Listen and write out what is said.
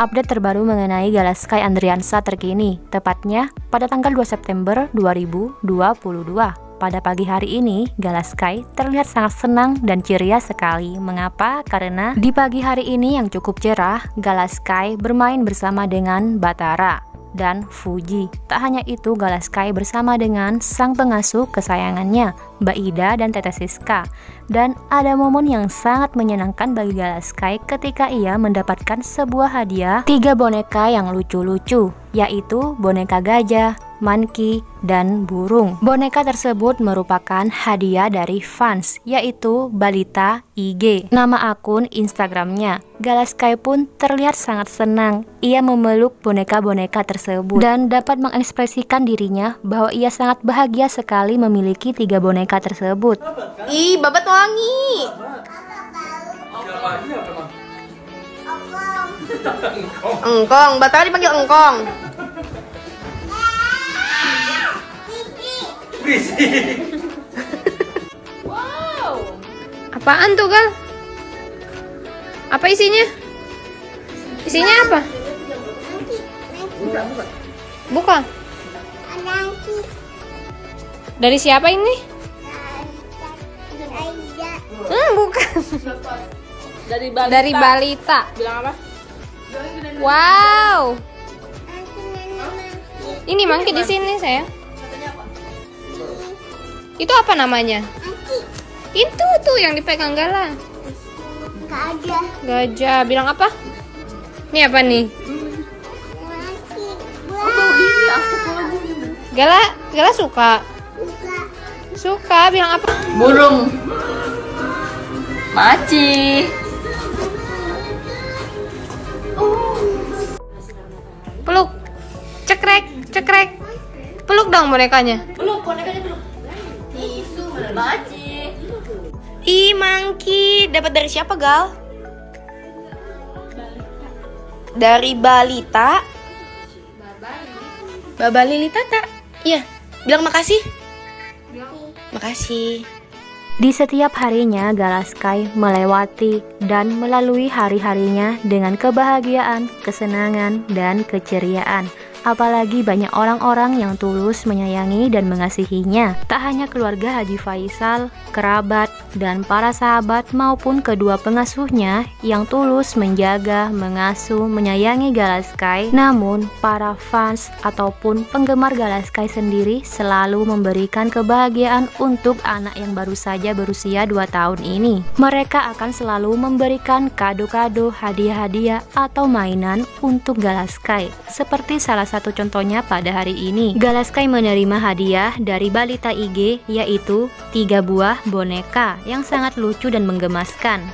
update terbaru mengenai Galaskai Andriansa terkini, tepatnya pada tanggal 2 September 2022. Pada pagi hari ini, Galaskai terlihat sangat senang dan ceria sekali. Mengapa? Karena di pagi hari ini yang cukup cerah, Galaskai bermain bersama dengan Batara dan Fuji. Tak hanya itu, Galaskai bersama dengan sang pengasuh kesayangannya, Mbak Ida dan Tete Siska. Dan ada momen yang sangat menyenangkan bagi Galaskai ketika ia mendapatkan sebuah hadiah tiga boneka yang lucu-lucu, yaitu boneka gajah, monkey, dan burung. Boneka tersebut merupakan hadiah dari fans, yaitu Balita IG. Nama akun Instagramnya. Galaskai pun terlihat sangat senang. Ia memeluk boneka-boneka tersebut dan dapat mengekspresikan dirinya bahwa ia sangat bahagia sekali memiliki tiga boneka tersebut. Ih, babat wangi. Engkong, batal dipanggil engkong. Apaan tuh, Gal? Apa isinya? Isinya apa? Buka. Dari siapa ini? Hmm, bukan. Dari Balita. Dari balita. Bilang apa? Wow. Ini mangki di sini, saya. Itu apa namanya? Itu tuh yang dipegang Gala. Gajah. Gajah. Bilang apa? Ini apa nih? Gala, Gala suka. Suka. Bilang apa? Burung. Maci. Peluk. Cekrek, cekrek. Peluk dong bonekanya. Belum, bonekanya Maci. Ih, mangki. Dapat dari siapa, Gal? Dari Balita. Baba Lili Tata. Iya. Bilang makasih. Makasih. Di setiap harinya, Galaskai melewati dan melalui hari-harinya dengan kebahagiaan, kesenangan, dan keceriaan. Apalagi banyak orang-orang yang tulus menyayangi dan mengasihinya. Tak hanya keluarga Haji Faisal, kerabat, dan para sahabat maupun kedua pengasuhnya yang tulus menjaga, mengasuh, menyayangi Galaskai. Namun, para fans ataupun penggemar Galaskai sendiri selalu memberikan kebahagiaan untuk anak yang baru saja berusia 2 tahun ini. Mereka akan selalu memberikan kado-kado, hadiah-hadiah, atau mainan untuk Galaskai. Seperti salah satu contohnya pada hari ini. Galaskai menerima hadiah dari Balita IG yaitu tiga buah boneka yang sangat lucu dan menggemaskan.